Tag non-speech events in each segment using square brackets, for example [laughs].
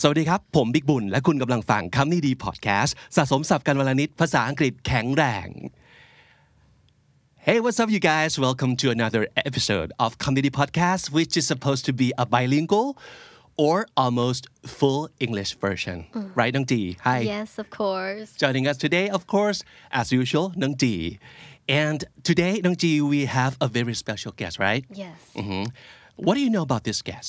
สวัสดีครับ ผมบิ๊กบุญ และคุณกำลังฟังคำนี้ดีพอดแคสต์สะสมสับกันวลนิดภาษาอังกฤษแข็งแรง Hey what's up you guys welcome to another episode of Comedy Podcast which is supposed to be a bilingual or almost full English version right น้องจี Hi Yes, of course. Joining us today, of course, as usual, Nung Ji. And today, Nung Ji, we have a very special guest, right? Yes. Mhm. What do you know about this guest?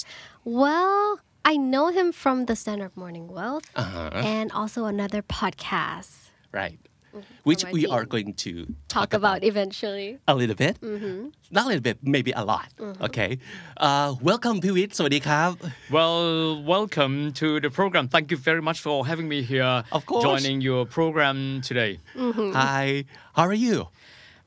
Well, I know him from the Center of Morning Wealth uh-huh. and also another podcast. Right. Mm-hmm. Which we team. are going to talk, talk about, about, eventually. A little bit. Mm-hmm. Not a little bit, maybe a lot. Mm-hmm. Okay. Uh, welcome, Piwit. Well, welcome to the program. Thank you very much for having me here. Of course. Joining your program today. Mm-hmm. Hi. How are you?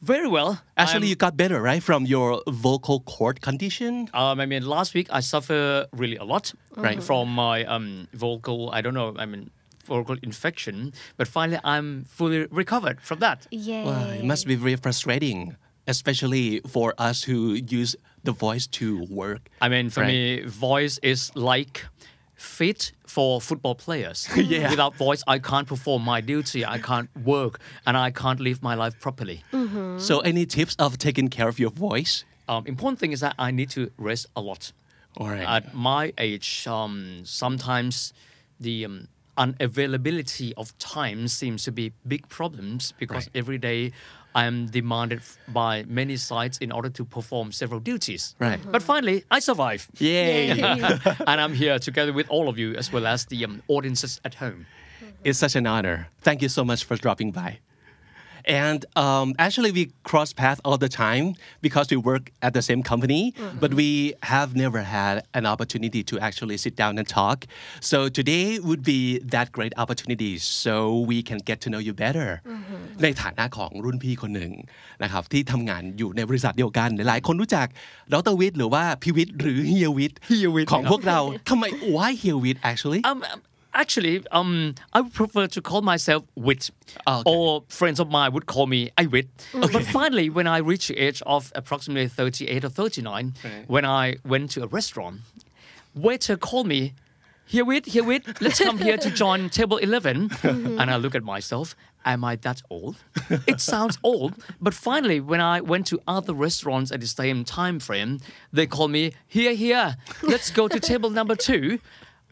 Very well. Actually, you got better, right, from your vocal cord condition? um, I mean, last week I suffered really a lot Right. from my um, vocal, I don't know, I mean, vocal infection. But finally, I'm fully recovered from that. Yay. Wow, it must be very frustrating, especially for us who use the voice to work. I mean, for Right. me, voice is like fit for football players. [laughs] Yeah. Without voice, I can't perform my duty. I can't work, and I can't live my life properly. So, any tips of taking care of your voice? Um, important thing is that I need to rest a lot. All right. At my age, um, sometimes the um, unavailability of time seems to be big problems because Right. every day I am demanded by many sites in order to perform several duties. Right. But finally, I survive. Yay. [laughs] [laughs] and I'm here together with all of you as well as the um, audiences at home. It's such an honor. Thank you so much for dropping by. And um, actually, we cross paths all the time because we work at the same company, but we have never had an opportunity to actually sit down and talk. So today would be that great opportunity so we can get to know you better. ในฐานะของรุ่นพี่คนหนึ่งนะครับที่ทำงานอยู่ในบริษัทเดียวกัน หลายๆคนรู้จักดรวิทย์หรือว่าพิวิทย์หรือเฮียวิทย์ เฮียวิทย์ ของพวกเราทำไม why เฮียวิทย์ actually Um, um, actually, um, I would prefer to call myself Wit, Oh, okay. or friends of mine would call me I Wit. But finally, when I reached the age of approximately 38 or 39, when I went to a restaurant, waiter called me. Here wit, here wit, let's come here to join table 11. And I look at myself, am I that old? It sounds old, but finally, when I went to other restaurants at the same time frame, they called me, here, here, let's go to table number two.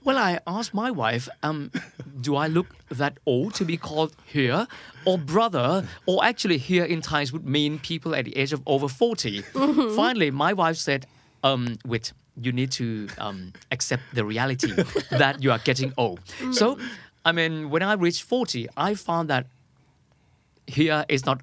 Well, I asked my wife, um, do I look that old to be called here or brother? Or actually, here in Thais would mean people at the age of over 40. [laughs] Finally, my wife said, um, wait, you need to um, accept the reality [laughs] that you are getting old. So, I mean, when I reached 40, I found that here is not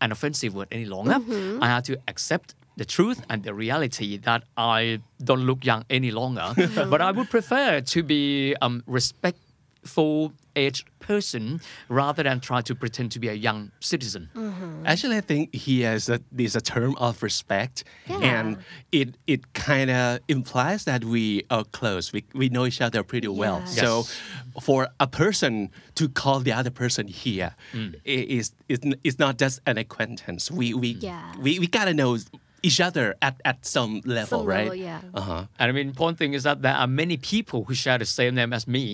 an offensive word any longer. I had to accept the truth and the reality that I don't look young any longer. [laughs] but I would prefer to be um, respectful aged person rather than try to pretend to be a young citizen. Actually, I think he has a, there's a term of respect, and it it kind of implies that we are close. We, we know each other pretty well. Yeah. So, Yes. for a person to call the other person here i- is is is not just an acquaintance. We we Yeah. we, we gotta know each other at, at some level, Some right? level, yeah. Uh huh. And I mean, important thing is that there are many people who share the same name as me,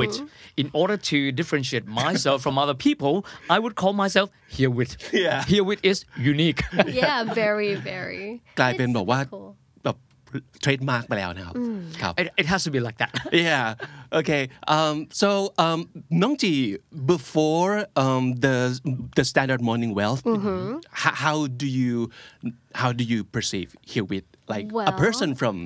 which, in order to differentiate myself from other people, I would call myself Herewit. Yeah. Herewit is unique. [laughs] yeah, very, very. กลายเป็น It's แบบว่า cool. แบบเทรดมาร์กไปแล้วนะครับครับ it, it has to be like that. [laughs] yeah. Okay. Um, so, um, Nongji, before um, the the standard morning wealth, how, how do you how do you perceive Hewitt like a Well- person from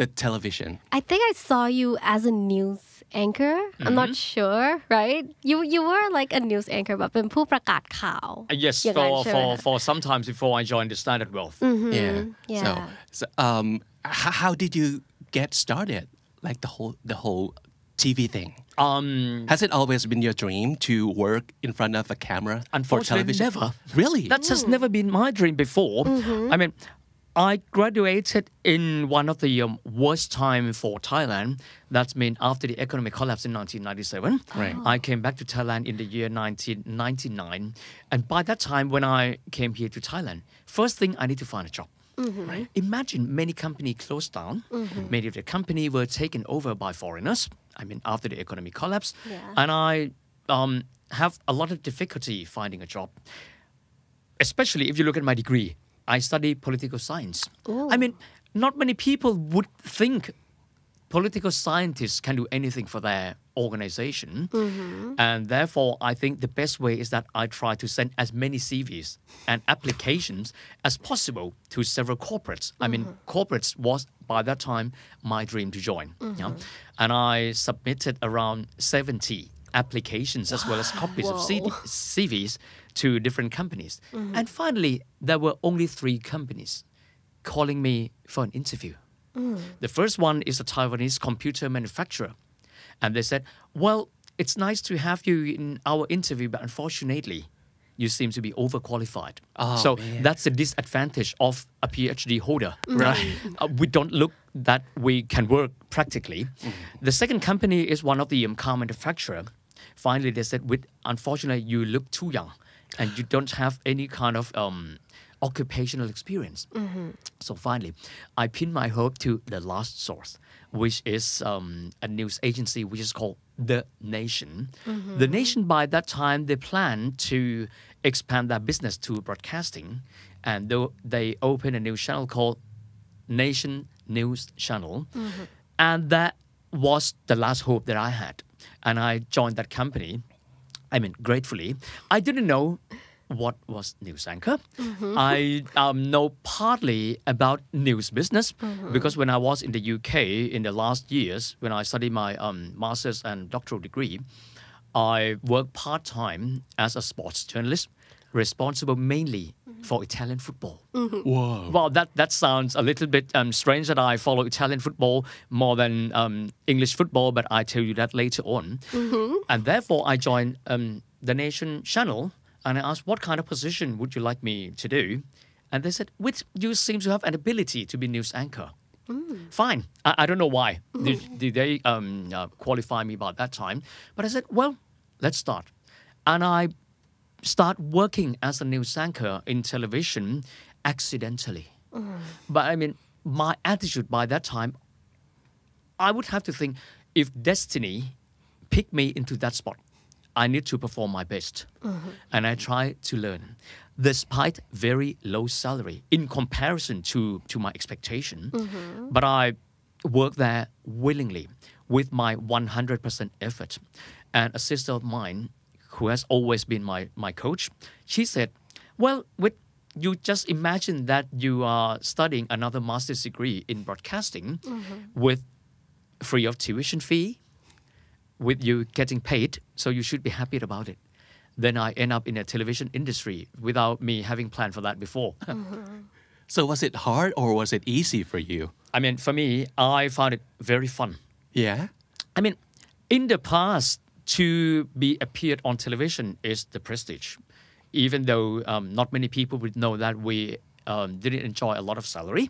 the television? I think I saw you as a news anchor. I'm not sure, right? You you were like a news anchor แบบเป็นผู้ประกาศข่าว Uh, Yes, อย่างนั้น for, ใช่ไหม for, คะ for sometimes before I joined the Standard Wealth. Yeah. yeah. So, so um, how, how did you get started? Like the whole the whole TV thing. Um, Has it always been your dream to work in front of a camera and for Unfortunately, television? never. Really? That has never been my dream before. I mean, I graduated in one of the um, worst time for Thailand. That's mean after the economic collapse in 1997. Right. I came back to Thailand in the year 1999, and by that time, when I came here to Thailand, first thing I need to find a job. Imagine many companies closed down. Many of the company were taken over by foreigners. I mean, after the economy collapsed, Yeah. and I um, have a lot of difficulty finding a job. Especially if you look at my degree, I study political science. I mean, not many people would think political scientists can do anything for their organization. Mm-hmm. And therefore, I think the best way is that I try to send as many CVs and applications as possible to several corporates. I mean, mm-hmm. corporates was by that time my dream to join. yeah. Mm-hmm. And I submitted around 70 applications as well as [sighs] copies of CD, CVs to different companies. And finally, there were only three companies calling me for an interview. The first one is a Taiwanese computer manufacturer. And they said, Well, it's nice to have you in our interview, but unfortunately, you seem to be overqualified. Oh, so man. that's the disadvantage of a PhD holder, right? Uh, we don't look that we can work practically. The second company is one of the um, car manufacturer. Finally, they said, with unfortunately, you look too young and you don't have any kind of um, occupational experience. Mm-hmm. So finally, I pinned my hope to the last source, which is um, a news agency which is called The Nation. Mm-hmm. The Nation, by that time, they planned to expand their business to broadcasting, and they opened a new channel called Nation News Channel, mm-hmm. and that was the last hope that I had. And I joined that company. I mean, gratefully, I didn't know what was news anchor. I um, know partly about news business because when I was in the UK in the last years, when I studied my um, master's and doctoral degree, I worked part time as a sports journalist, responsible mainly for Italian football. Wow! Well, that, that sounds a little bit um, strange that I follow Italian football more than um, English football, but I tell you that later on. And therefore, I joined um, the Nation channel and I asked, What kind of position would you like me to do? And they said, Which you seem to have an ability to be news anchor. Fine. I, I don't know why. Did, did they um, uh, qualify me by that time? But I said, Well, let's start. And I start working as a news anchor in television accidentally. But I mean, my attitude by that time, I would have to think if destiny picked me into that spot, I need to perform my best. Mm-hmm. And I try to learn. Despite very low salary in comparison to, to my expectation, mm-hmm. but I work there willingly with my 100% effort. And a sister of mine who has always been my, my coach, she said, Well, with you just imagine that you are studying another master's degree in broadcasting mm-hmm. with free of tuition fee, with you getting paid, so you should be happy about it. Then I end up in a television industry without me having planned for that before. [laughs] So was it hard or was it easy for you? I mean, for me, I found it very fun. Yeah. I mean, in the past, to be appeared on television is the prestige, even though um, not many people would know that we um, didn't enjoy a lot of salary.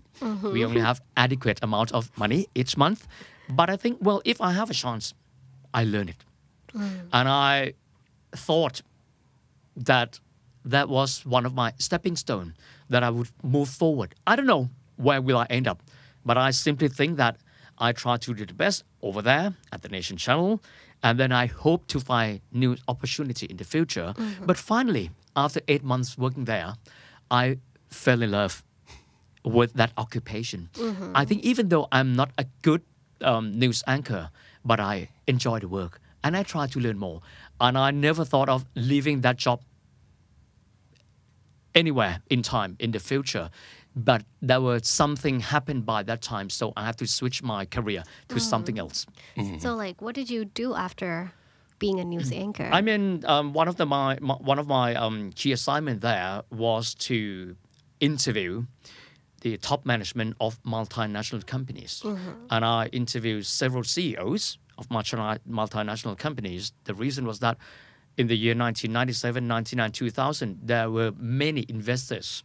We only have adequate amount of money each month. But I think, well, if I have a chance, I learn it, mm. and I thought that that was one of my stepping stone that I would move forward. I don't know where will I end up, but I simply think that I try to do the best over there at the Nation Channel, and then I hope to find new opportunity in the future. Mm-hmm. But finally, after eight months working there, I fell in love with that occupation. Mm-hmm. I think even though I'm not a good um, news anchor, but I enjoy the work and I try to learn more. And I never thought of leaving that job anywhere in time in the future. But there was something happened by that time, so I had to switch my career to something else. So, like, what did you do after being a news anchor? I mean, um, one of the my, my one of my um, key assignment there was to interview the top management of multinational companies, and I interviewed several CEOs of multi- multinational companies. The reason was that in the year 1997, 1999, 2000, there were many investors.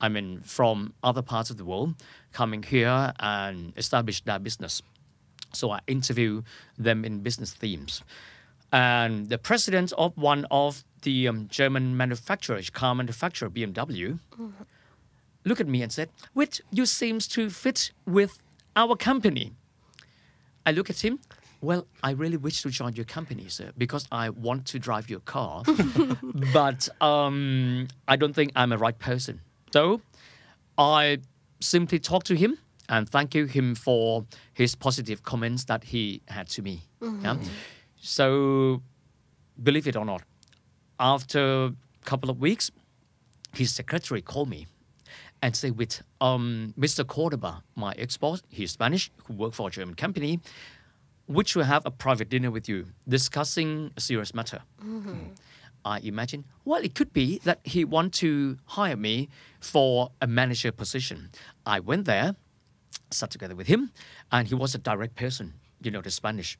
I mean, from other parts of the world coming here and establish their business. So I interview them in business themes. And the president of one of the um, German manufacturers, car manufacturer BMW, looked at me and said, "Which you seems to fit with our company." I look at him. Well, I really wish to join your company, sir, because I want to drive your car, [laughs] but um, I don't think I'm a right person. So I simply talked to him and thank you him for his positive comments that he had to me. Yeah? So, believe it or not, after a couple of weeks, his secretary called me and say with um, Mr. Cordoba, my ex-boss, he's Spanish, who worked for a German company, would you have a private dinner with you discussing a serious matter? I imagine, well, it could be that he want to hire me for a manager position. I went there, sat together with him, and he was a direct person. You know, the Spanish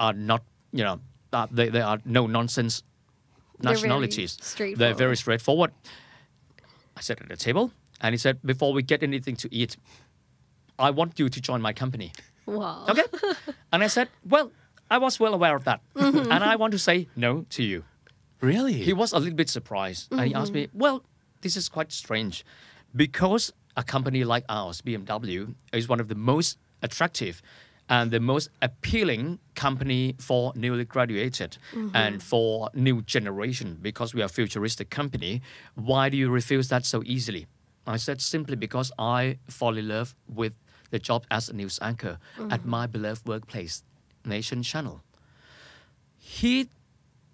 are not, you know, uh, they, they are no nonsense nationalities. They're straightforward. very straightforward. I sat at the table, and he said, before we get anything to eat, I want you to join my company. Wow. Okay. [laughs] and I said, well, I was well aware of that. Mm-hmm. And I want to say no to you. Really? He was a little bit surprised. And he asked me, mm-hmm. well, this is quite strange because a company like ours, BMW, is one of the most attractive and the most appealing company for newly graduated mm-hmm. and for new generation because we are a futuristic company. Why do you refuse that so easily? I said simply because I fall in love with the job as a news anchor at mm-hmm. my beloved workplace, Nation Channel. He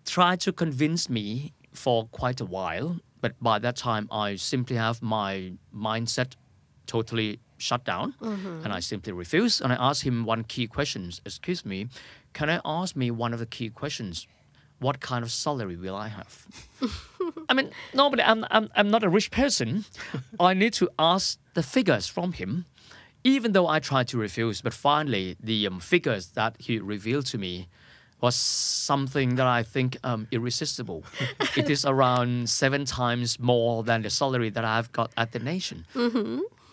tried to convince me for quite a while, but by that time I simply have my mindset totally shut down mm-hmm. and I simply refused. And I asked him one key question Excuse me, can I ask me one of the key questions? What kind of salary will I have? [laughs] I mean, normally I'm, I'm, I'm not a rich person. I need to ask the figures from him, even though I tried to refuse. But finally, the um, figures that he revealed to me was something that I think um, irresistible. [laughs] it is around seven times more than the salary that I've got at the nation.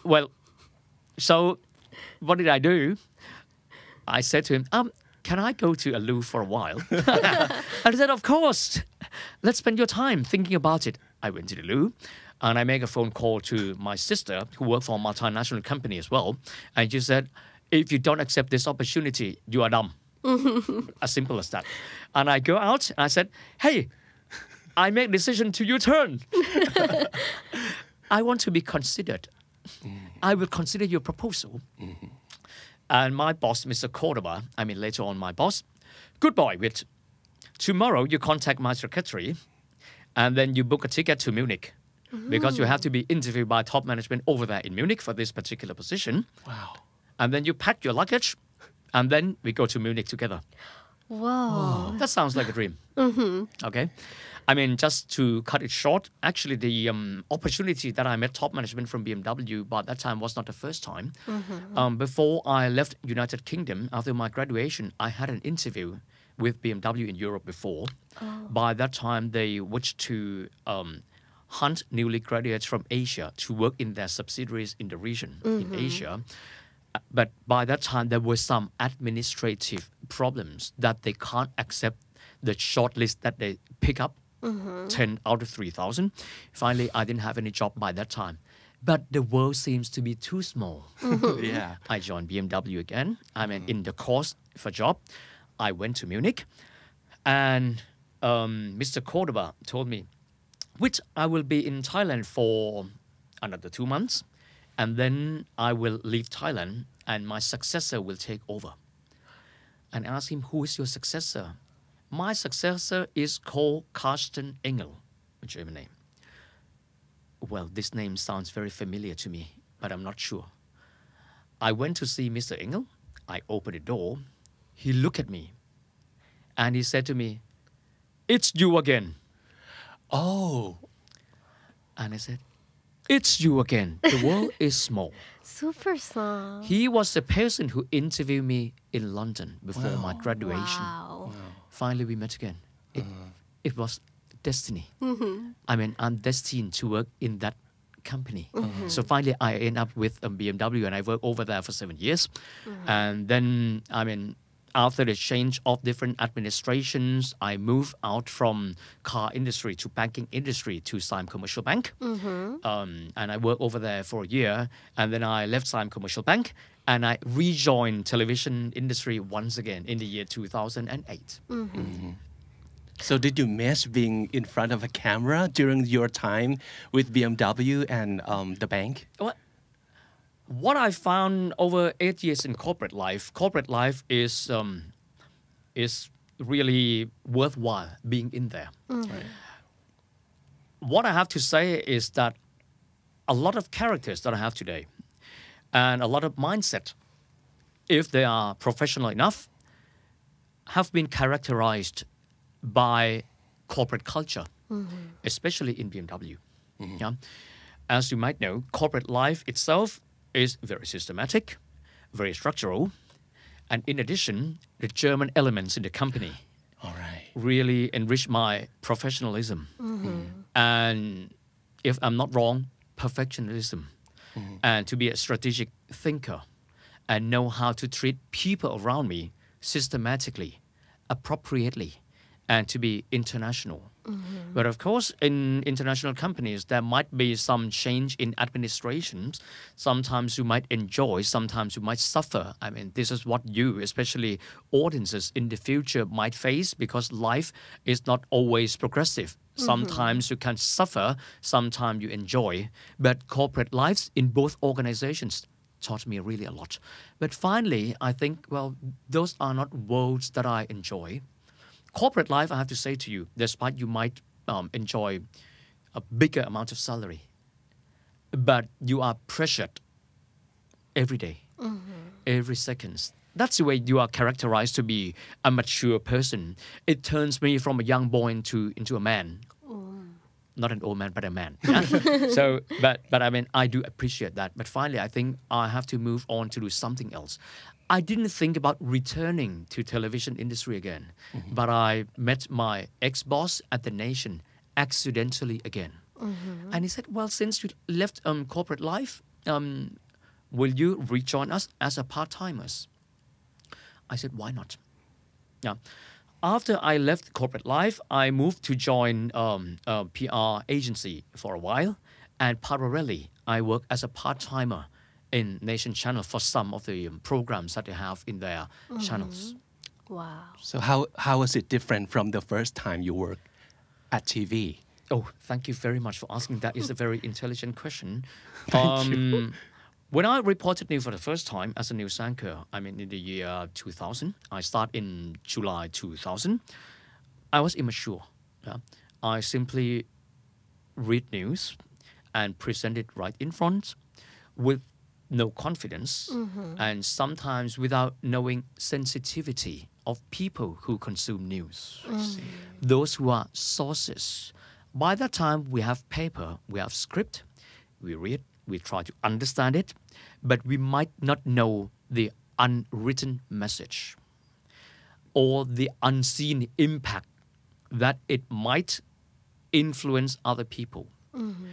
Well, so what did I do? I said to him, um, can I go to a loo for a while? [laughs] and he said, of course. Let's spend your time thinking about it. I went to the loo and I make a phone call to my sister who worked for a multinational company as well. And she said, if you don't accept this opportunity, you are dumb. [laughs] as simple as that. And I go out and I said, hey, I make decision to your turn. [laughs] I want to be considered. Mm. I will consider your proposal. Mm-hmm. And my boss, Mr. Cordoba, I mean later on my boss, good boy, Wit. Tomorrow you contact my secretary and then you book a ticket to Munich mm-hmm. because you have to be interviewed by top management over there in Munich for this particular position. wow. And then you pack your luggage and then we go to Munich together. Whoa. That sounds like a dream. Mm-hmm. Okay. I mean, just to cut it short, actually, the um, opportunity that I met top management from BMW, but that time was not the first time. Um, before I left United Kingdom after my graduation, I had an interview with BMW in Europe before. By that time, they wished to um, hunt newly graduates from Asia to work in their subsidiaries in the region in Asia. Uh, But by that time, there were some administrative problems that they can't accept the shortlist that they pick up Mm-hmm. 10 out of 3,000. Finally, I didn't have any job by that time. But the world seems to be too small. Mm-hmm. [laughs] Yeah. I joined BMW again. I mean, mm-hmm. in the course for job, I went to Munich, and um, Mr. Cordoba told me, which I will be in Thailand for another two months, and then I will leave Thailand, and my successor will take over. And I asked him, who is your successor? My successor is called Carsten Engel, a German name. Well, this name sounds very familiar to me, but I'm not sure. I went to see Mr. Engel. I opened the door. He looked at me and he said to me, It's you again. Oh. And I said, It's you again. The world [laughs] is small. Super small. He was the person who interviewed me in London before my graduation. Wow. Finally, we met again. It, uh-huh. it was destiny. Mm-hmm. I mean, I'm destined to work in that company. Mm-hmm. So finally, I end up with um, BMW and I work over there for seven years. Mm-hmm. And then, I mean, after the change of different administrations, I moved out from car industry to banking industry to Siam Commercial Bank. Um, and I worked over there for a year. And then I left Siam Commercial Bank and I rejoined television industry once again in the year 2008. So did you miss being in front of a camera during your time with BMW and um, the bank? What what I found over eight years in corporate life, corporate life is um, is really worthwhile being in there. Mm. What I have to say is that a lot of characters that I have today, and a lot of mindset, if they are professional enough, have been characterized by corporate culture, mm-hmm. especially in BMW. Mm-hmm. Yeah. As you might know, corporate life itself is very systematic, very structural, and in addition, the German elements in the company [gasps] All right. really enrich my professionalism. Mm-hmm. And if I'm not wrong, perfectionism. Mm-hmm. And to be a strategic thinker and know how to treat people around me systematically, appropriately, and to be international. Mm-hmm. But of course, in international companies, there might be some change in administrations. Sometimes you might enjoy, sometimes you might suffer. I mean, this is what you, especially audiences in the future, might face because life is not always progressive. Mm-hmm. Sometimes you can suffer, sometimes you enjoy. But corporate lives in both organizations taught me really a lot. But finally, I think, well, those are not worlds that I enjoy corporate life, I have to say to you, despite you might um, enjoy a bigger amount of salary, but you are pressured every day, every second. That's the way you are characterized to be a mature person. It turns me from a young boy into into a man. Not an old man, but a man. [laughs] [laughs] so, but but I mean, I do appreciate that. But finally, I think I have to move on to do something else. I didn't think about returning to television industry again, but I met my ex-boss at the Nation accidentally again, and he said, "Well, since you left um, corporate life, um, will you rejoin us as a part-timers?" I said, "Why not?" Yeah. After I left corporate life, I moved to join um, a PR agency for a while, and parallelly, I worked as a part-timer in Nation Channel for some of the um, programs that they have in their channels. Wow. So how how was it different from the first time you worked at TV? Oh, thank you very much for asking. That is a very [laughs] intelligent question. thank um, When I reported news for the first time as a news anchor, I mean in the year 2000, I started in July 2000. I was immature. yeah. I simply read news and present it right in front with no confidence mm-hmm. and sometimes without knowing sensitivity of people who consume news. Those who are sources. By that time we have paper we have script we read we try to understand it but we might not know the unwritten message or the unseen impact that it might influence other people. Mm-hmm.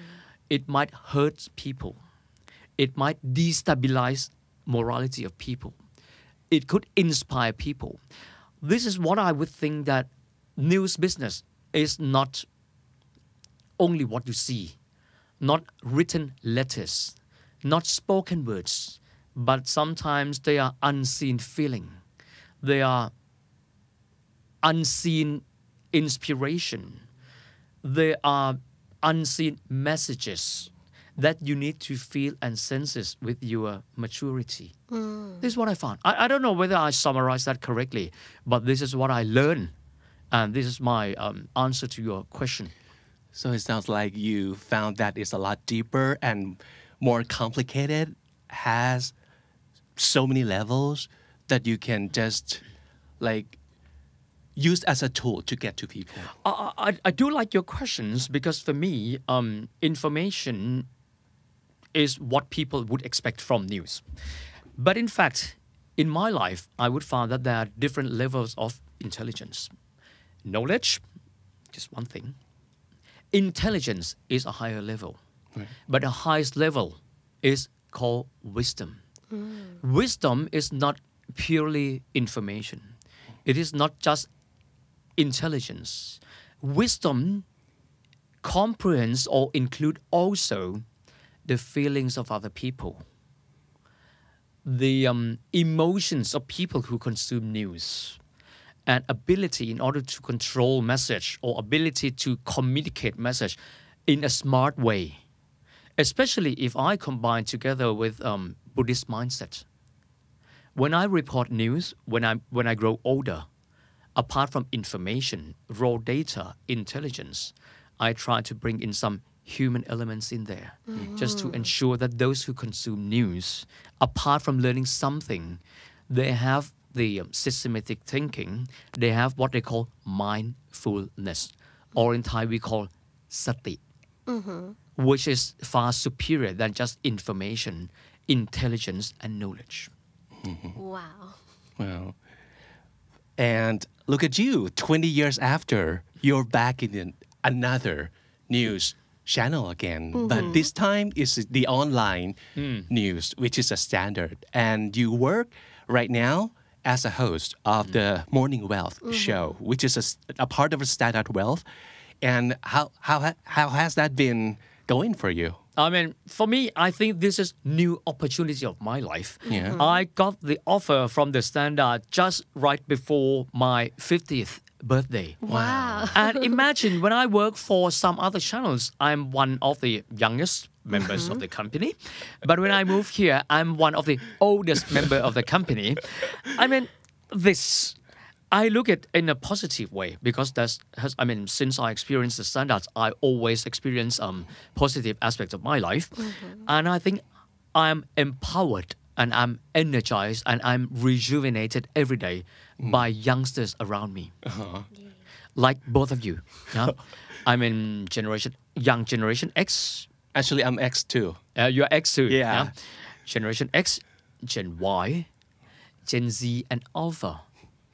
It might hurt people. It might destabilize morality of people. It could inspire people. This is what I would think that news business is not only what you see, not written letters, not spoken words, but sometimes they are unseen feeling. They are unseen inspiration. They are unseen messages that you need to feel and senses with your maturity. This is what I found. I, I don't know whether I summarized that correctly, but this is what I learned. And this is my um, answer to your question. So it sounds like you found that it's a lot deeper and more complicated, has so many levels that you can just like use as a tool to get to people. I, I, I do like your questions because for me, um, information is what people would expect from news. But in fact, in my life, I would find that there are different levels of intelligence. Knowledge, just one thing. Intelligence is a higher level, but the highest level is called wisdom. Mm. Wisdom is not purely information. It is not just intelligence. Wisdom comprehends or include also the feelings of other people, the um, emotions of people who consume news, and ability in order to control message or ability to communicate message in a smart way. Especially if I combine together with um, Buddhist mindset. When I report news, when I when I grow older, apart from information, raw data, intelligence, I try to bring in some human elements in there mm-hmm. just to ensure that those who consume news, apart from learning something, they have the um, systematic thinking, they have what they call mindfulness, or in Thai we call sati, mm-hmm. which is far superior than just information, intelligence, and knowledge. Mm-hmm. Wow. Wow. And look at you, 20 years after, you're back in another news channel again. But mm-hmm. this time is the online mm. news, which is a standard. And you work right now as a host of the mm. Morning Wealth mm-hmm. show, which is a part of a Standard Wealth. And how, how, how has that been going for you? I mean, for me, I think this is new opportunity of my life. Yeah. Mm-hmm. I got the offer from the Standard just right before my 50th birthday. Wow. and imagine when I work for some other channels, I'm one of the youngest members of the company. But when I move here, I'm one of the oldest member of the company. I mean, this I look at in a positive way because that's has, I mean since I experienced the standards, I always experience um positive aspects of my life, and I think I'm empowered and I'm energized and I'm rejuvenated every day Hmm. by youngsters around me, uh-huh. like both of you. Yeah? [laughs] I'm in generation young generation X. Actually, I'm X too. Uh, you're X too. Yeah. Generation X, Gen Y, Gen Z, and Alpha.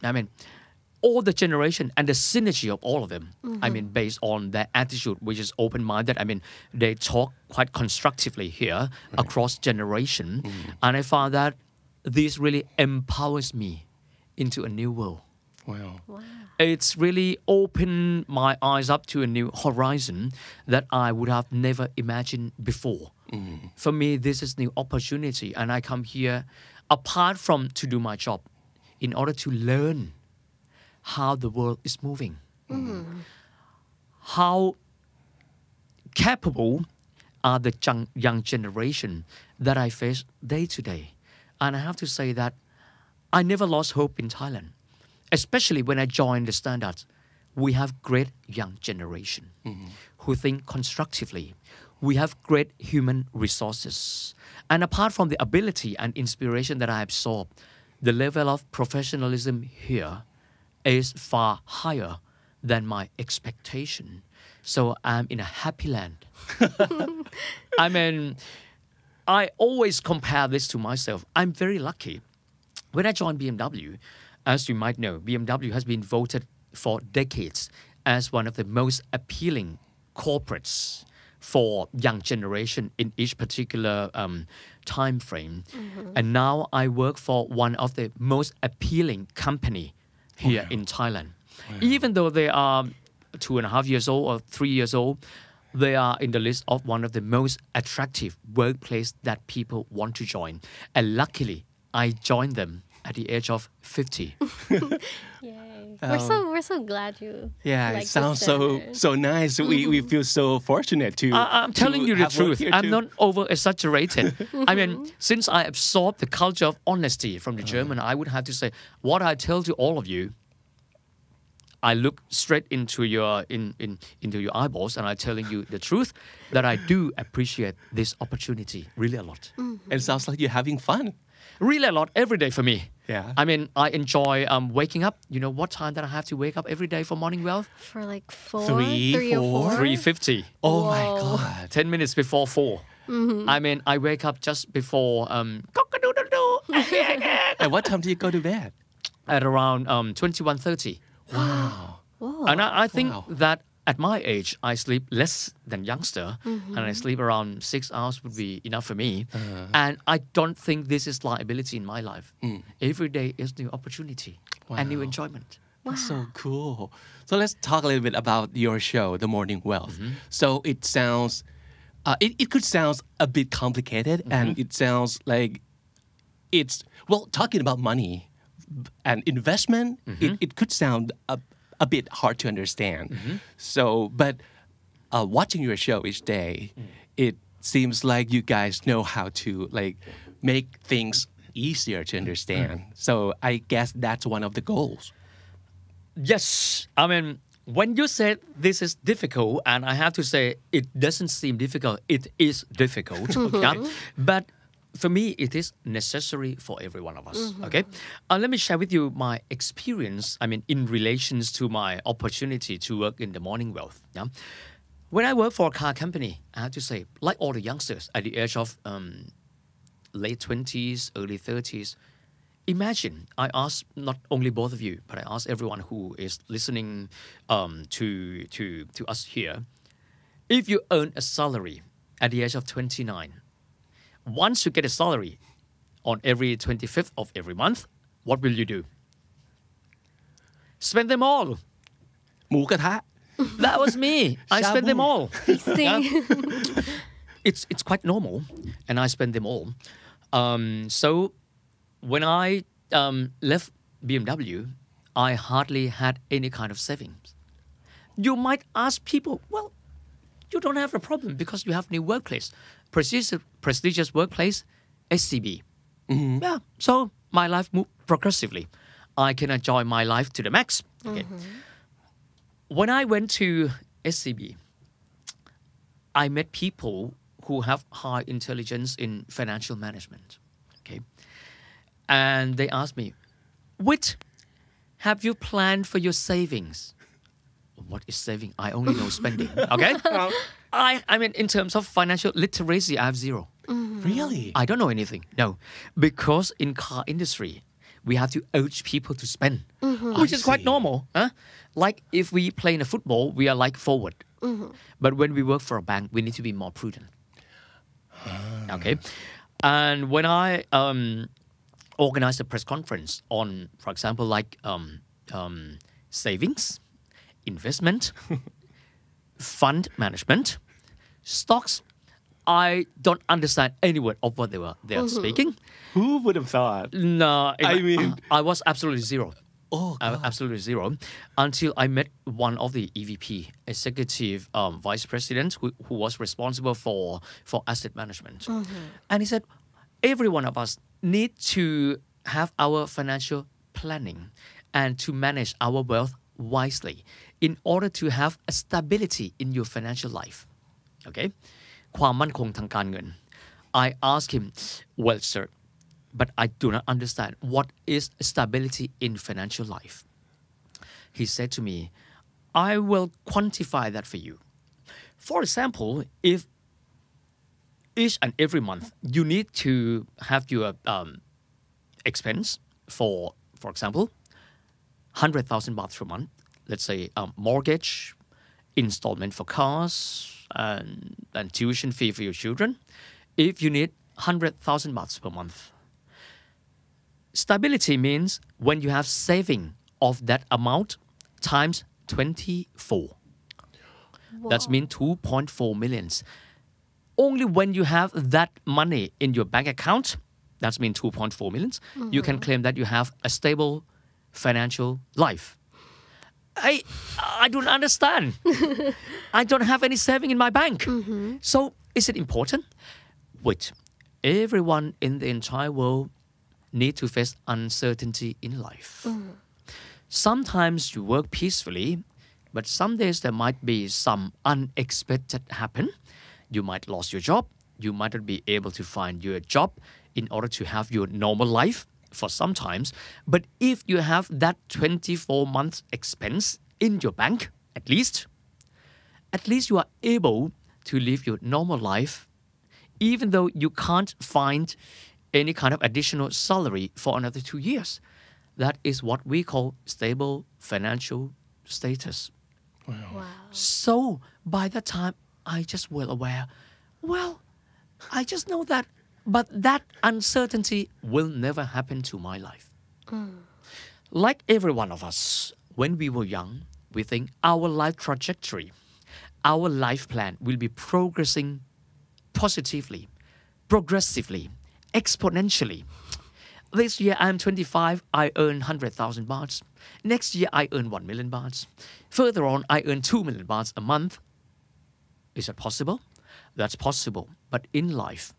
I mean, all the generation and the synergy of all of them. I mm-hmm. mean, based on their attitude, which is open-minded. I mean, they talk quite constructively here mm-hmm. across generation, mm. and I found that this really empowers me into a new world. Wow. it's really opened my eyes up to a new horizon that I would have never imagined before. Mm. For me, this is new opportunity, and I come here apart from to do my job, in order to learn how the world is moving, mm-hmm. how capable are the young, young generation that I face day to day, and I have to say that I never lost hope in Thailand especially when I joined the standards, we have great young generation who think constructively. We have great human resources. And apart from the ability and inspiration that I absorb, the level of professionalism here is far higher than my expectation. So I'm in a happy land. [laughs] I mean, I always compare this to myself. I'm very lucky. When I joined BMW, as you might know, BMW has been voted for decades as one of the most appealing corporates for young generation in each particular um, time frame. And now I work for one of the most appealing company here in Thailand. Even though they are two and a half years old or three years old, they are in the list of one of the most attractive workplace that people want to join. And luckily, I joined them at the age of 50. [laughs] Yay. we're so um, we're so glad you. Yeah, like it sounds so so nice. We we feel so fortunate to. I, I'm telling to you the truth. I'm too. not over exaggerated. [laughs] I mean, since I absorbed the culture of honesty from the ah. German, I would have to say what I tell to all of you. I look straight into your in, in into your eyeballs and I'm telling you the truth that I do appreciate this opportunity really a lot. Mm-hmm. It sounds like you're having fun. Really a lot every day for me. Yeah. I mean, I enjoy um, waking up. You know what time that I have to wake up every day for morning wealth? For like four, Three, or four? four. Three fifty. Oh my god. 10 minutes before 4. I mean, I wake up just before um, cock-a-doodle-doo, [laughs] And what time do you go to bed? at around um, 21.30. Wow. Whoa. And I, I think Wow. that at my age, I sleep less than youngster, and I mm-hmm. sleep around six hours would be enough for me. Uh-huh. And I don't think this is liability in my life. Hmm. Every day is new opportunity and new Wow. enjoyment. That's so cool. So let's talk a little bit about your show, The Morning Wealth. Mm-hmm. So it sounds, uh, it, it could sound a bit complicated and mm-hmm. it sounds like it's, well, talking about money and investment, it, it could sound a, a bit hard to understand. Mm-hmm. So, but uh, watching your show each day, mm. it seems like you guys know how to like make things easier to understand. Mm. So I guess that's one of the goals. Yes, I mean when you said this is difficult, and I have to say it doesn't seem difficult. It is difficult, [laughs] yeah? but for me it is necessary for every one of us. Okay, uh, let me share with you my experience. I mean, in relations to my opportunity to work in the morning wealth. Yeah, when I work for a car company, I have to say, like all the youngsters at the age of um, late 20s, early 30s. Imagine I ask not only both of you, but I ask everyone who is listening um, to, to, to us here. If you earn a salary at the age of 29, once you get a salary on every 25th of every month, what will you do? Spend them all. หมูกระทะ [laughs] That was me. I spent them Shabu. all. [laughs] Sing. it's it's quite normal, and I spend them all. Um, so when I um, left BMW, I hardly had any kind of savings. You might ask people, well, you don't have a problem because you have new workplace, prestigious, prestigious workplace, SCB. Mm-hmm. Yeah, so my life moved progressively. I can enjoy my life to the max. Okay. Mm-hmm. When I went to SCB, I met people who have high intelligence in financial management. Okay. And they asked me, Whit, have you planned for your savings? What is saving? I only know spending. [laughs] Okay. I, I mean, in terms of financial literacy, I have zero. Really? I don't know anything. No, because in car industry, we have to urge people to spend, which I is quite normal. Huh? Like if we play in a football, we are like forward. But when we work for a bank, we need to be more prudent. Okay, and when I um, organized a press conference on, for example, like um, um, savings, investment, [laughs] fund management, stocks. I don't understand any word of what they were they are speaking. Who would have thought? No, I mean- I was absolutely zero. Oh, I was absolutely zero until I met one of the EVP, executive um, vice president, who, who was responsible for for asset management, and he said, every one of us need to have our financial planning and to manage our wealth wisely in order to have a stability in your financial life. Okay, ความมั่นคงทางการเงิน I asked him well sir but I do not understand what is stability in financial life he said to me I will quantify that for you for example if each and every month you need to have your um, expense for for example 100,000 baht per month let's say um, mortgage installment for cars and, and tuition fee for your children if you need 100,000 bahts per month. Stability means when you have saving of that amount times 24 that's mean 2.4 millions. Only when you have that money in your bank account that's mean 2.4 millions you can claim that you have a stable financial life I I don't understand. I don't have any saving in my bank. Mm-hmm. So is it important? Wait, everyone in the entire world need to face uncertainty in life. Mm. Sometimes you work peacefully, but some days there might be some unexpected happen. You might lose your job. You might not be able to find your job in order to have your normal life for some times. But if you have that 24 months expense in your bank, at least, at least you are able to live your normal life, even though you can't find any kind of additional salary for another two years. That is what we call stable financial status. Wow. So by that time, I just well aware, well, I just know that, but that uncertainty will never happen to my life. Mm. Like every one of us, when we were young, we think our life trajectory, our life plan will be progressing positively, progressively, exponentially. This year I'm 25, I earn 100,000 bahts. Next year I earn 1 million bahts. Further on, I earn 2 million bahts a month. Is that possible? That's possible. But in life,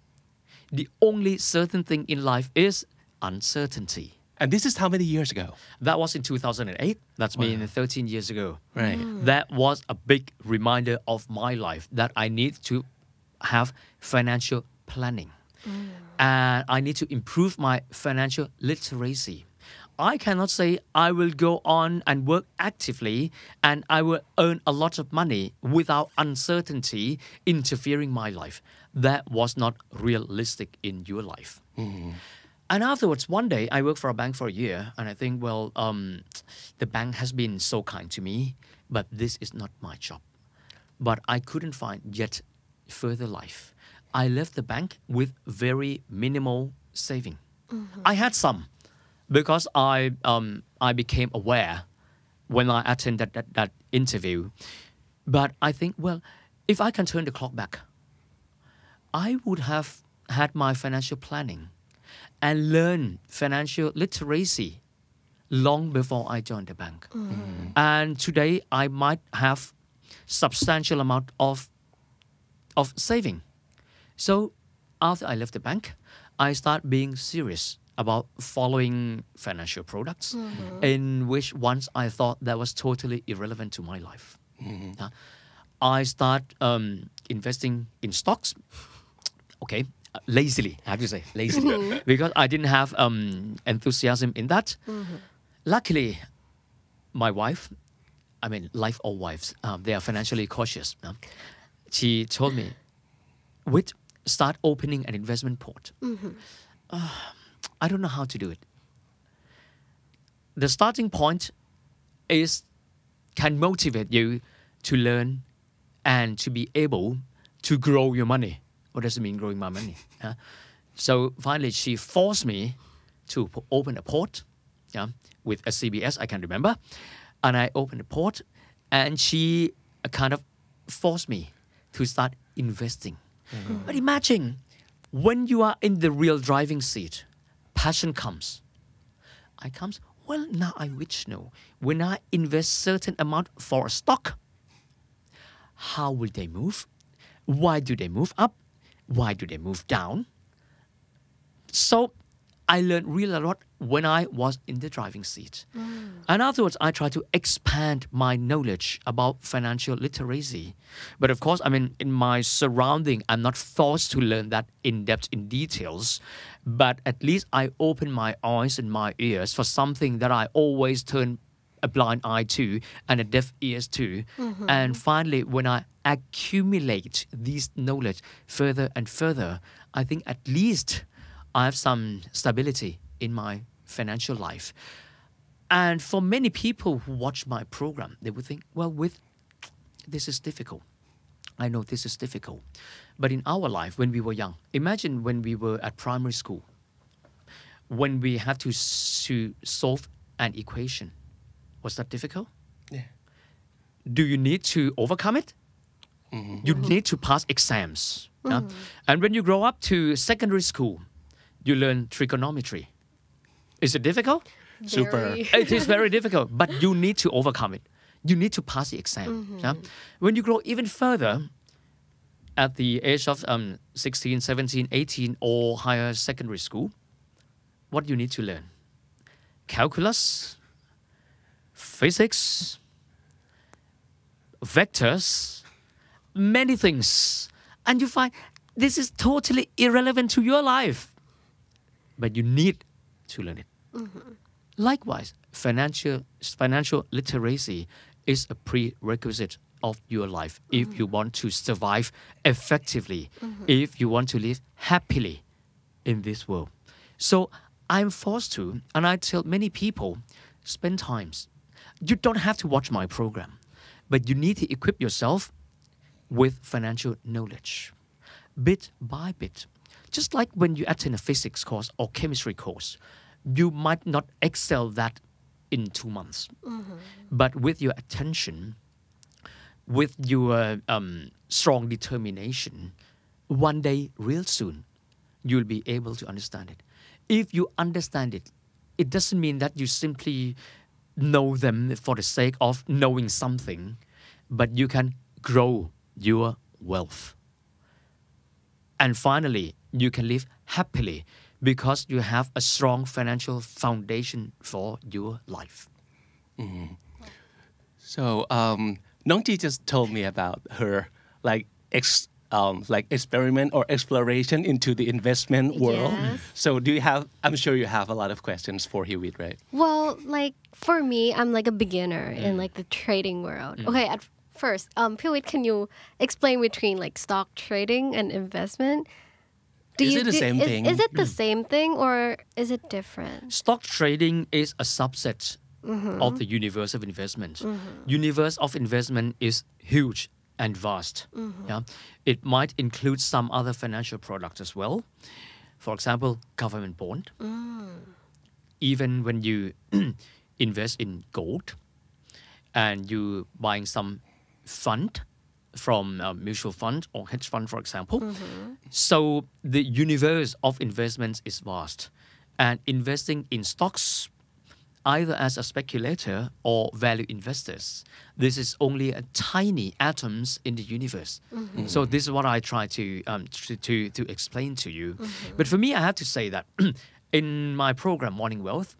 the only certain thing in life is uncertainty. And this is how many years ago? That was in 2008. That's mean 13 years ago. Right. Mm. That was a big reminder of my life that I need to have financial planning. Mm. And I need to improve my financial literacy. I cannot say I will go on and work actively and I will earn a lot of money without uncertainty interfering my life. That was not realistic in your life. And afterwards, one day, I worked for a bank for a year, and I think, well, um, the bank has been so kind to me, but this is not my job. But I couldn't find yet further life. I left the bank with very minimal saving. I had some because I um, I became aware when I attended that, that interview. But I think, well, if I can turn the clock back, I would have had my financial planning and learn financial literacy long before I joined the bank. And today I might have substantial amount of of saving. So after I left the bank, I start being serious about following financial products in which once I thought that was totally irrelevant to my life. Uh, I start um, investing in stocks. Okay uh, lazily i have to say? Lazily. [laughs] Because i didn't have um, enthusiasm in that. Luckily my wife i mean life or wives um, they are financially cautious uh, she told me with start opening an investment port. Uh, i don't know how to do it the starting point is can motivate you to learn and to be able to grow your money. What does it mean, growing my money? [laughs] huh? So finally, she forced me to open a port yeah, with SCBS, I can remember. And I opened a port, and she uh, kind of forced me to start investing. But imagine when you are in the real driving seat, passion comes. I comes, well, now I wish know when I invest certain amount for a stock, how will they move? Why do they move up? Why do they move down? So I learned really a lot when I was in the driving seat. Mm. And afterwards, I try to expand my knowledge about financial literacy. But of course, I mean, in my surrounding, I'm not forced to learn that in depth in details. But at least I open my eyes and my ears for something that I always turn a blind eye to and a deaf ears to. Mm-hmm. And finally, when I accumulate this knowledge further and further, I think at least I have some stability in my financial life. And for many people who watch my program, they would think, well, with this is difficult. I know this is difficult. But in our life, when we were young, imagine when we were at primary school, when we had to, s- to solve an equation. Was that difficult? Yeah. Do you need to overcome it? Mm-hmm. You need to pass exams. yeah? Mm-hmm. And when you grow up to secondary school, you learn trigonometry. Is it difficult? Super. [laughs] It is very difficult, but you need to overcome it. You need to pass the exam. yeah? When you grow even further, at the age of um, 16, 17, 18, or higher secondary school, what do you need to learn? Calculus, physics, vectors, many things. And you find this is totally irrelevant to your life. But you need to learn it. Mm-hmm. Likewise, financial financial literacy is a prerequisite of your life if mm-hmm. you want to survive effectively, mm-hmm. if you want to live happily in this world. So I'm forced to, and I tell many people, spend times. You don't have to watch my program, but you need to equip yourself with financial knowledge, bit by bit. Just like when you attend a physics course or chemistry course, you might not excel that in two months, but with your attention, with your um, strong determination, one day, real soon, you'll be able to understand it. If you understand it, it doesn't mean that you simply know them for the sake of knowing something, but you can grow your wealth. And finally, you can live happily because you have a strong financial foundation for your life. So um, Nongji just told me about her like ex, um, like experiment or exploration into the investment world. Yes. So do you have? I'm sure you have a lot of questions for Hewitt, right? Well, like for me, I'm like a beginner in like the trading world. Okay, at first, um, Pete, can you explain between like stock trading and investment? Do Is you, it the do- same is, thing? Is it the mm. same thing or is it different? Stock trading is a subset mm-hmm. of the universe of investment. Mm-hmm. Universe of investment is huge and vast. Mm-hmm. Yeah, it might include some other financial products as well. For example, government bond. Mm. Even when you [clears throat] invest in gold, and you buying some fund from a mutual fund or hedge fund, for example. Mm-hmm. So the universe of investments is vast, and investing in stocks, either as a speculator or value investors, this is only a tiny atoms in the universe. Mm-hmm. So this is what I try to um, to, to to explain to you. Mm-hmm. But for me, I have to say that [clears throat] in my program Morning Wealth,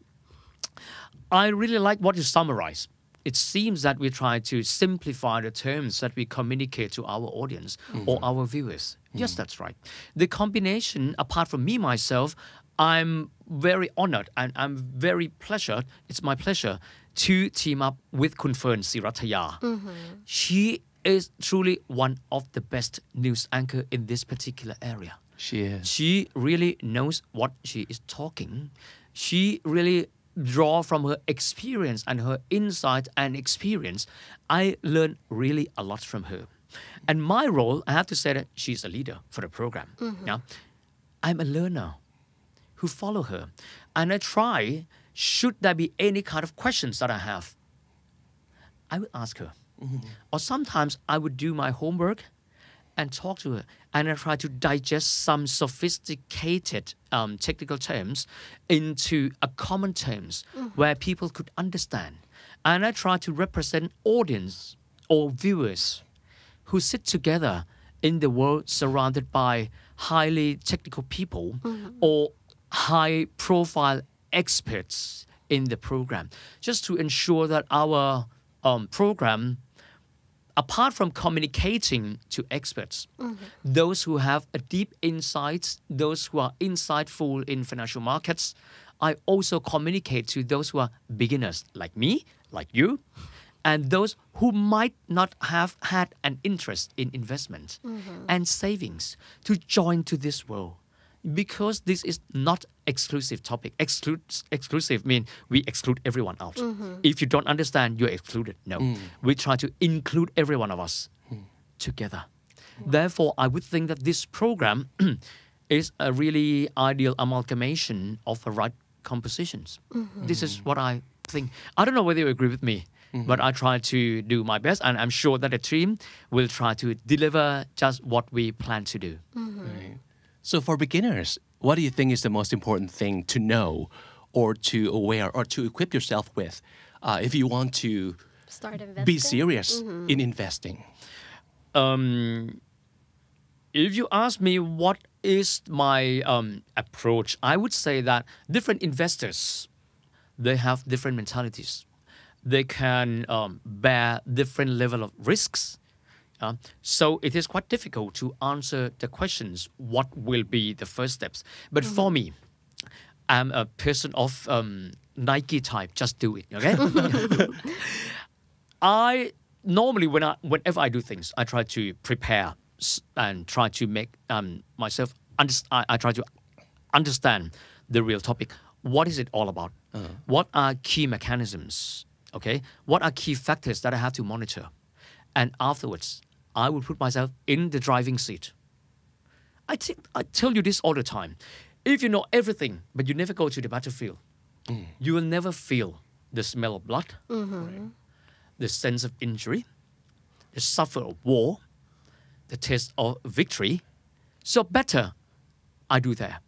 I really like what you summarize. It seems that we try to simplify the terms that we communicate to our audience or mm-hmm. our viewers. Yes, mm-hmm. that's right. The combination, apart from me myself, I'm very honored and I'm very pleasured. It's my pleasure to team up with Kun Fern Sirataya. Mm-hmm. She is truly one of the best news anchor in this particular area She is. she really knows what she is talking she really draw from her experience and her insight and experience i learned really a lot from her. And my role i have to say that she's a leader for the program. Mm-hmm. Yeah? I'm a learner who follow her. And i try should there be any kind of questions that i have i would ask her. Mm-hmm. Or sometimes i would do my homework and talk to her and I try to digest some sophisticated um, technical terms into a common terms where people could understand. And I try to represent audience or viewers who sit together in the world surrounded by highly technical people or high profile experts in the program. Just to ensure that our um, program apart from communicating to experts, mm-hmm. those who have a deep insights, those who are insightful in financial markets, I also communicate to those who are beginners like me, like you, and those who might not have had an interest in investment mm-hmm. and savings to join to this world. Because this is not exclusive topic. Exclude, exclusive mean we exclude everyone out. Mm-hmm. If you don't understand, you're excluded. No, mm. we try to include every one of us mm. together. Mm. Therefore, I would think that this program [clears throat] is a really ideal amalgamation of the right compositions. Mm-hmm. This is what I think. I don't know whether you agree with me, mm-hmm. but I try to do my best, and I'm sure that the team will try to deliver just what we plan to do. Right. So for beginners, what do you think is the most important thing to know or to aware or to equip yourself with uh, if you want to Start investing. be serious in investing? um, if you ask me what is my um, approach, I would say that different investors they have different mentalities. They can um, bear different level of risks. Uh, so it is quite difficult to answer the questions. What will be the first steps? But for me, I'm a person of um, Nike type. Just do it, okay? [laughs] I normally when I whenever I do things, I try to prepare and try to make um, myself. Under, I, I try to understand the real topic. What is it all about? What are key mechanisms? Okay, what are key factors that I have to monitor? and afterwards I will put myself in the driving seat. I t- I tell you this all the time. If you know everything, but you never go to the battlefield, mm. you will never feel the smell of blood, mm-hmm. the sense of injury, the suffer of war, the taste of victory. So better I do that.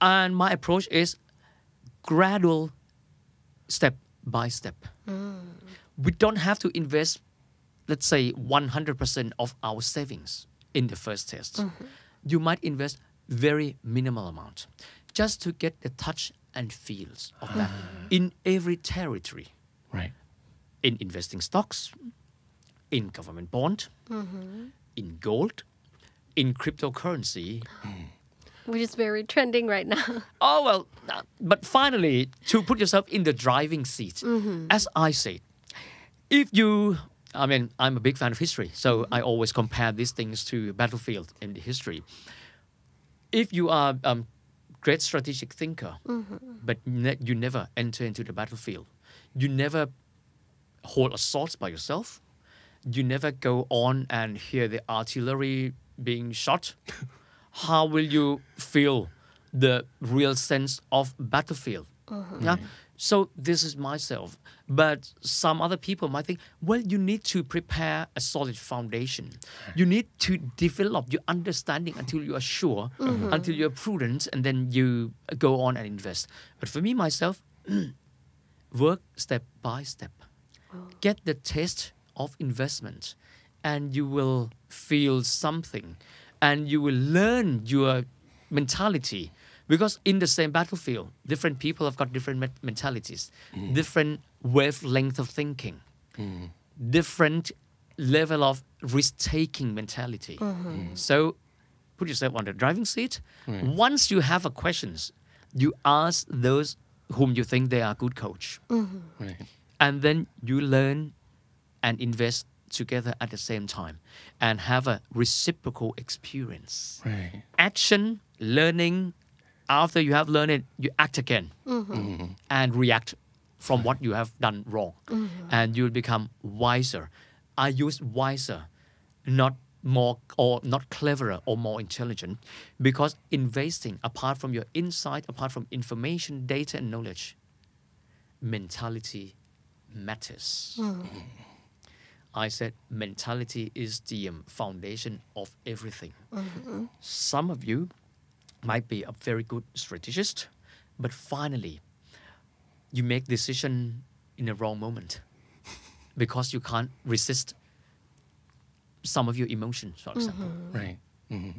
And my approach is gradual step by step. Mm. We don't have to invest, let's say, 100% of our savings in the first test. Mm-hmm. You might invest very minimal amount just to get the touch and feels of that mm-hmm. in every territory Right. in investing stocks, in government bond, mm-hmm. in gold, in cryptocurrency. Mm. Which is very trending right now. [laughs] Oh well, uh, but finally, to put yourself in the driving seat, as I said, if you, I mean, I'm a big fan of history, so I always compare these things to battlefield in the history. If you are a um, great strategic thinker, mm-hmm. but ne- you never enter into the battlefield, you never hold a sword by yourself, you never go on and hear the artillery being shot. [laughs] How will you feel the real sense of battlefield? Mm-hmm. Yeah. Mm-hmm. So this is myself. But some other people might think, well, you need to prepare a solid foundation. You need to develop your understanding until you are sure, mm-hmm. until you're prudent, and then you go on and invest. But for me, myself, [clears throat] work step by step. Oh. Get the taste of investment, and you will feel something, and you will learn your mentality. Because in the same battlefield, different people have got different met- mentalities, mm. different wavelength of thinking, mm. different level of risk-taking mentality. Mm-hmm. Mm. So, put yourself on the driving seat. Once you have a questions, you ask those whom you think they are good coach mm-hmm. Right. and then you learn and invest together at the same time and have a reciprocal experience Right. action learning after you have learned it you act again. Mm-hmm. Mm-hmm. And react from what you have done wrong. Mm-hmm. And you'll become wiser. I use wiser not more or not cleverer or more intelligent because investing apart from your insight apart from information data and knowledge mentality matters. I said mentality is the um, foundation of everything. Some of you might be a very good strategist, but finally, you make decision in a wrong moment because you can't resist some of your emotions, for mm-hmm. example. Right. Mhm.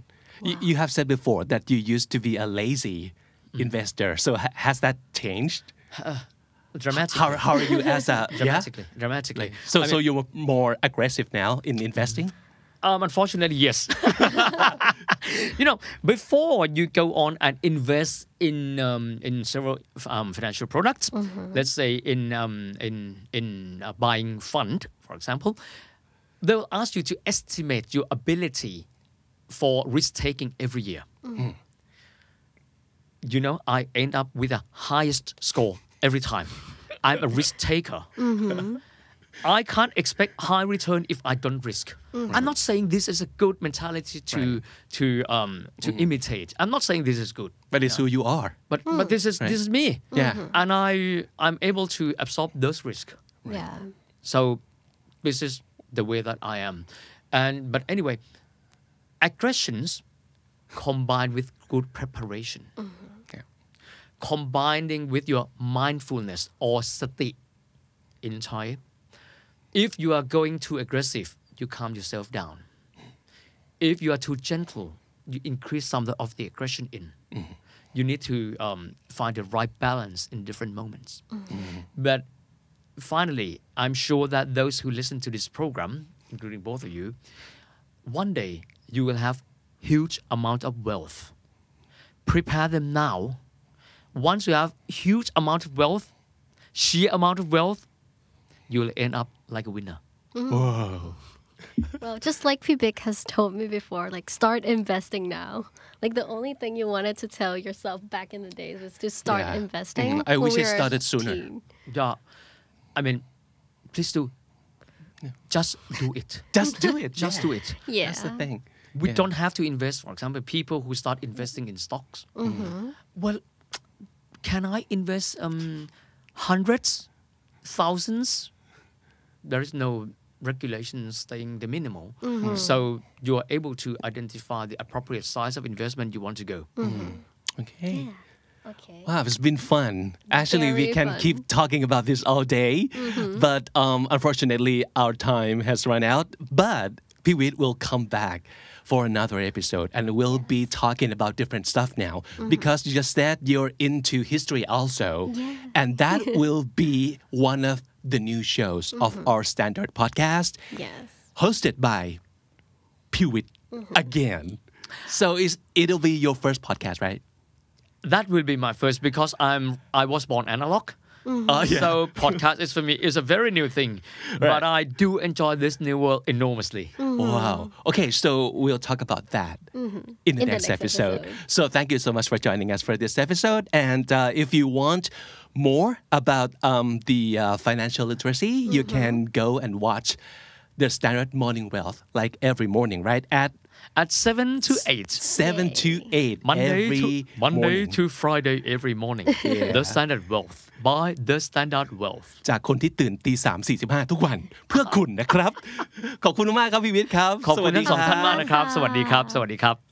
You, you have said before that you used to be a lazy mm. investor. So ha- has that changed? Uh, dramatically. How, how are you as a [laughs] yeah? dramatically. Dramatically. So I so you're more aggressive now in investing? Um, unfortunately, yes. [laughs] you know, before you go on and invest in um, in several um, financial products, let's say in um, in in uh, buying fund, for example, they'll ask you to estimate your ability for risk taking every year. You know, I end up with the highest score every time. I'm a risk taker. I can't expect high return if I don't risk. Mm. I'm not saying this is a good mentality to to um to mm. imitate. I'm not saying this is good, But it's who you are. but but this is this is me. Yeah. Mm-hmm. And I I'm able to absorb those risks. Yeah. So this is the way that I am. And but anyway, aggressions combined with good preparation. Mm-hmm. Yeah. Combining with your mindfulness or sati in Thai. If you are going too aggressive, you calm yourself down. If you are too gentle, you increase some of the aggression in. You need to um, find the right balance in different moments. But finally, I'm sure that those who listen to this program, including both of you, one day you will have huge amount of wealth. Prepare them now. Once you have huge amount of wealth, sheer amount of wealth, you will end up like a winner. Whoa. Well, just like Pibik has told me before, like start investing now. Like the only thing you wanted to tell yourself back in the days was to start Yeah. investing. Mhm. I wish we I started sooner. teen. Yeah, I mean, please do [laughs] just do it just do it just yeah. do it Yeah. that's the thing we Yeah. don't have to invest for example people who start investing in stocks well can i invest um, hundreds thousands there is no regulation staying the minimal mm-hmm. so you are able to identify the appropriate size of investment you want to go mm-hmm. okay Okay. Wow, it's been fun. Actually, we can fun. keep talking about this all day, mm-hmm. but um, unfortunately, our time has run out. But Piwit will come back for another episode, and we'll be talking about different stuff now mm-hmm. because you just said you're into history also, and that [laughs] will be one of the new shows of mm-hmm. our standard podcast, Yes. hosted by Piwit mm-hmm. again. So is it'll be your first podcast, right? that will be my first because i'm i was born analog Oh, yeah. so podcast is for me is a very new thing but i do enjoy this new world enormously Wow. Okay, so we'll talk about that in the In the next, next episode. episode. So thank you so much for joining us for this episode. And uh, if you want more about um, the uh, financial literacy, you can go and watch the Standard Morning Wealth like every morning, right? At at 7 to 8 seven to eight Monday every to Monday morning. to Friday every morning. Yeah. The Standard Wealth by The Standard Wealth. จากคนที่ตื่นตีสามสี่สิบห้าทุกวันเพื่อคุณนะครับ ขอบคุณมากครับพี่วิทย์ครับ ขอบคุณทั้งสองท่านมากนะครับ สวัสดีครับ สวัสดีครับ